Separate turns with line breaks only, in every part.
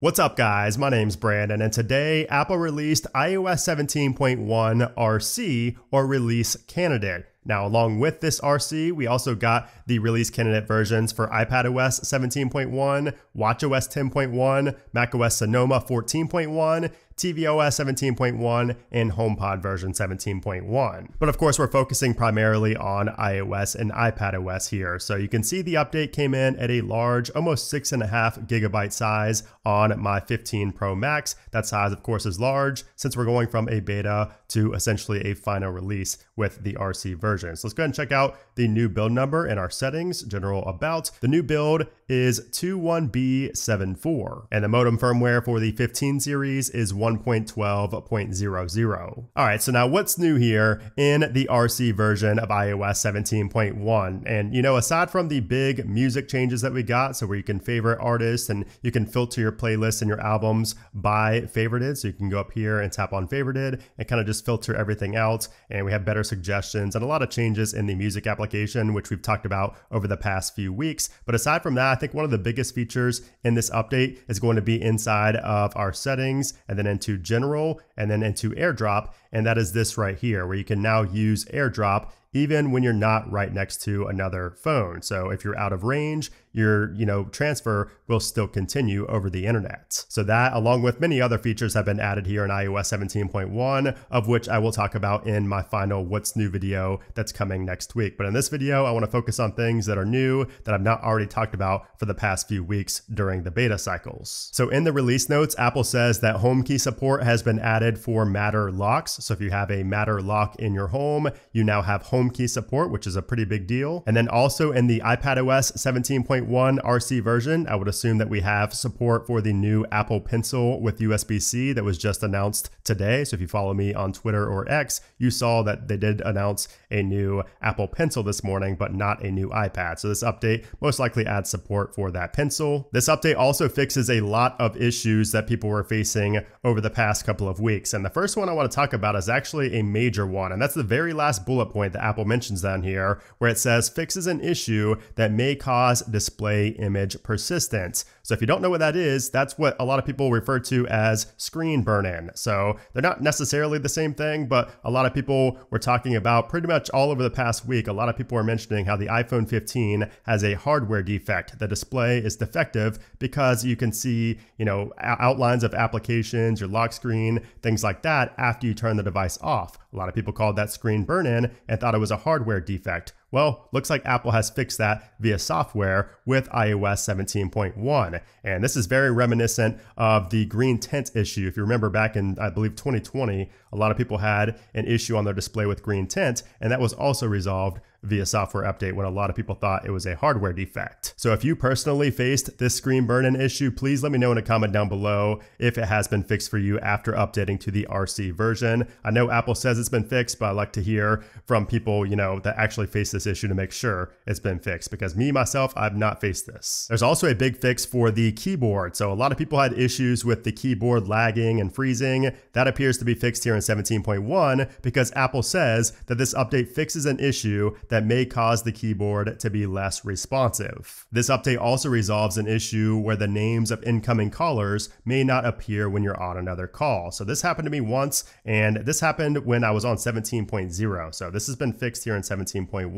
What's up guys, my name's Brandon and today Apple released iOS 17.1 RC or release candidate. Now, along with this RC, we also got the release candidate versions for iPadOS 17.1, watchOS 10.1, macOS Sonoma 14.1, tvOS 17.1, and HomePod version 17.1. But of course, we're focusing primarily on iOS and iPadOS here. So you can see the update came in at a large, almost six and a half gigabyte size on my 15 Pro Max. That size, of course, is large since we're going from a beta to essentially a final release with the RC version. So let's go ahead and check out the new build number in our settings, general about. The new build is 21B74, and the modem firmware for the 15 series is 1.12.00. All right, so now what's new here in the RC version of iOS 17.1? And you know, aside from the big music changes that we got, so where you can favorite artists and you can filter your playlists and your albums by favorited, so you can go up here and tap on favorited and kind of just filter everything out, and we have better suggestions and a lot of changes in the music application, which we've talked about over the past few weeks. But aside from that, I think one of the biggest features in this update is going to be inside of our settings and then into general and then into airdrop. And that is this right here, where you can now use airdrop even when you're not right next to another phone. So if you're out of range, your you know transfer will still continue over the internet. So that along with many other features have been added here in iOS 17.1 of which I will talk about in my final what's new video that's coming next week. But in this video, I want to focus on things that are new that I've not already talked about for the past few weeks during the beta cycles. So in the release notes, Apple says that home key support has been added for Matter locks. So if you have a Matter lock in your home, you now have home key support, which is a pretty big deal. And then also in the iPadOS 17.1 RC version, I would assume that we have support for the new Apple Pencil with USB-C that was just announced today. So if you follow me on Twitter or X, you saw that they did announce a new Apple Pencil this morning, but not a new iPad. So this update most likely adds support for that pencil. This update also fixes a lot of issues that people were facing over the past couple of weeks. And the first one I want to talk about is actually a major one. And that's the very last bullet point that Apple mentions down here, where it says fixes an issue that may cause display image persistence. So if you don't know what that is, that's what a lot of people refer to as screen burn-in. So they're not necessarily the same thing, but a lot of people were talking about pretty much all over the past week. A lot of people were mentioning how the iPhone 15 has a hardware defect. The display is defective because you can see, you know, outlines of applications, your lock screen, things like that after you turn the device off. A lot of people called that screen burn-in and thought it was a hardware defect. Well, looks like Apple has fixed that via software with iOS 17.1. And this is very reminiscent of the green tint issue. If you remember back in, I believe, 2020, a lot of people had an issue on their display with green tint, and that was also resolved via software update when a lot of people thought it was a hardware defect. So if you personally faced this screen burn-in issue, please let me know in a comment down below if it has been fixed for you after updating to the RC version. I know Apple says it's been fixed, but I like to hear from people, you know, that actually face this issue to make sure it's been fixed because me, myself, I've not faced this. There's also a big fix for the keyboard. So a lot of people had issues with the keyboard lagging and freezing. That appears to be fixed here in 17.1 because Apple says that this update fixes an issue that may cause the keyboard to be less responsive. This update also resolves an issue where the names of incoming callers may not appear when you're on another call. So this happened to me once, and this happened when I was on 17.0. So this has been fixed here in 17.1.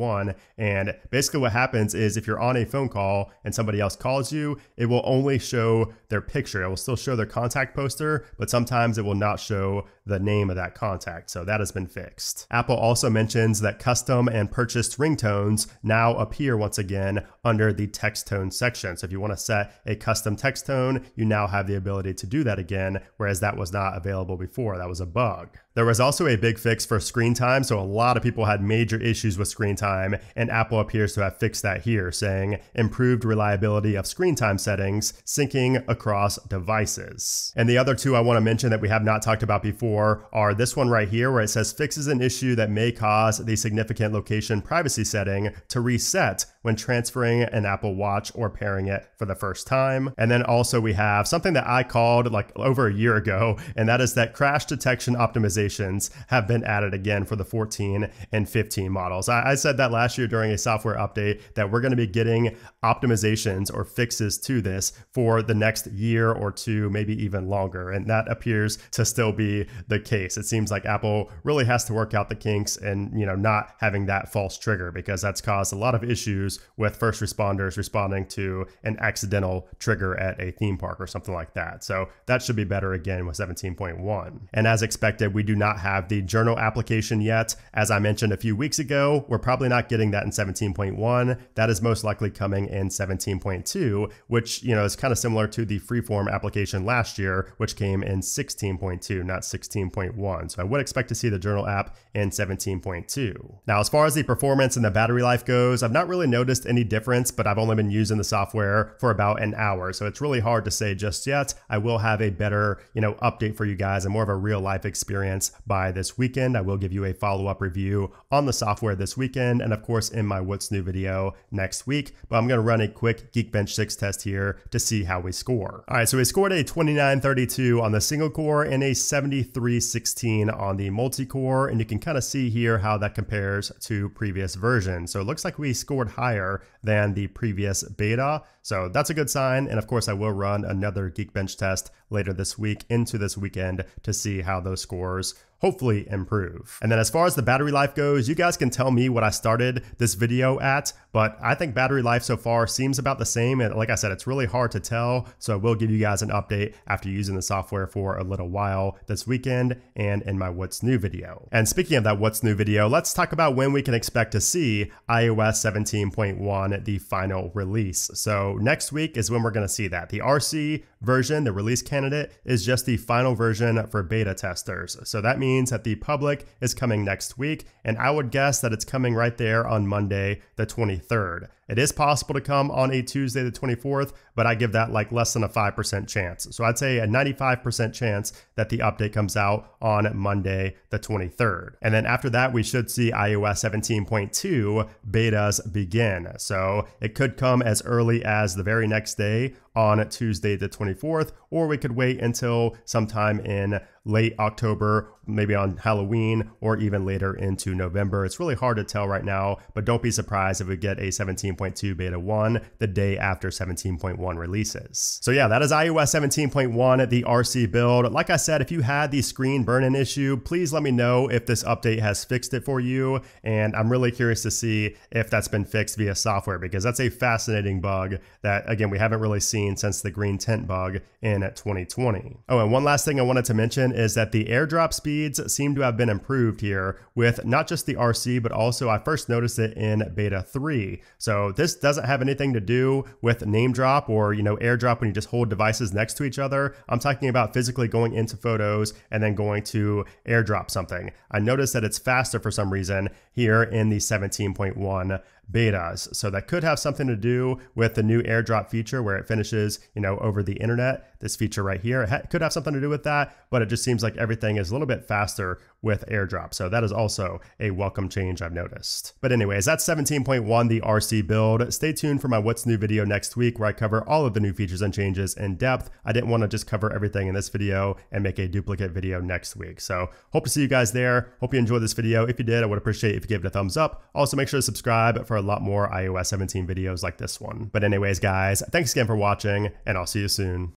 And basically what happens is if you're on a phone call and somebody else calls you, it will only show their picture. It will still show their contact poster, but sometimes it will not show the name of that contact. So that has been fixed. Apple also mentions that custom and purchased ringtones now appear once again under the text tone section. So if you want to set a custom text tone, you now have the ability to do that again, whereas that was not available before. That was a bug. There was also a big fix for screen time, so a lot of people had major issues with screen time, and Apple appears to have fixed that here, saying improved reliability of screen time settings, syncing across devices. And the other two I want to mention that we have not talked about before are this one right here, where it says fixes an issue that may cause the significant location privacy setting to reset when transferring an Apple Watch or pairing it for the first time. And then also we have something that I called like over a year ago, and that is that crash detection optimizations have been added again for the 14 and 15 models. I, I said that that last year during a software update that we're going to be getting optimizations or fixes to this for the next year or two, maybe even longer. And that appears to still be the case. It seems like Apple really has to work out the kinks and, you know, not having that false trigger because that's caused a lot of issues with first responders responding to an accidental trigger at a theme park or something like that. So that should be better again with 17.1. And as expected, we do not have the journal application yet. As I mentioned a few weeks ago, we're probably not getting that in 17.1. That is most likely coming in 17.2, which, you know, is kind of similar to the freeform application last year, which came in 16.2, not 16.1. So I would expect to see the journal app in 17.2. Now, as far as the performance and the battery life goes, I've not really noticed any difference, but I've only been using the software for about an hour. So it's really hard to say just yet. I will have a better, you know, update for you guys and more of a real life experience by this weekend. I will give you a follow up review on the software this weekend. And of course, in my What's New video next week. But I'm going to run a quick Geekbench 6 test here to see how we score. All right, so we scored a 2932 on the single core and a 7316 on the multi core. And you can kind of see here how that compares to previous versions. So it looks like we scored higher than the previous beta. So that's a good sign. And of course, I will run another Geekbench test later this week into this weekend to see how those scores hopefully improve. And then as far as the battery life goes, you guys can tell me what I started this video at, but I think battery life so far seems about the same. And like I said, it's really hard to tell. So I will give you guys an update after using the software for a little while this weekend and in my what's new video. And speaking of that what's new video, let's talk about when we can expect to see iOS 17.1, the final release. So next week is when we're going to see that. The RC version, the release candidate, is just the final version for beta testers. So that means that the public is coming next week, and I would guess that it's coming right there on Monday, the 23rd. It is possible to come on a Tuesday, the 24th, but I give that like less than a 5% chance. So I'd say a 95% chance that the update comes out on Monday, the 23rd. And then after that, we should see iOS 17.2 betas begin. So it could come as early as the very next day on Tuesday, the 24th, or we could wait until sometime in late October, maybe on Halloween, or even later into November. It's really hard to tell right now, but don't be surprised if we get a 17.2 beta 1 the day after 17.1 releases. So yeah, that is iOS 17.1, the RC build. Like I said, if you had the screen burn-in issue, please let me know if this update has fixed it for you. And I'm really curious to see if that's been fixed via software because that's a fascinating bug that, again, we haven't really seen since the green tent bug in 2020. Oh, and one last thing I wanted to mention is that the airdrop speeds seem to have been improved here with not just the RC, but also I first noticed it in beta 3. So this doesn't have anything to do with name drop or, you know, airdrop when you just hold devices next to each other. I'm talking about physically going into photos and then going to airdrop something. I noticed that it's faster for some reason here in the 17.1 betas. So that could have something to do with the new airdrop feature where it finishes, you know, over the internet. This feature right here it could have something to do with that, but it just seems like everything is a little bit faster with airdrop. So that is also a welcome change I've noticed. But anyways, that's 17.1, the RC build. Stay tuned for my what's new video next week where I cover all of the new features and changes in depth. I didn't want to just cover everything in this video and make a duplicate video next week. So hope to see you guys there. Hope you enjoyed this video. If you did, I would appreciate if you gave it a thumbs up. Also make sure to subscribe for a lot more iOS 17 videos like this one. But anyways, guys, thanks again for watching and I'll see you soon.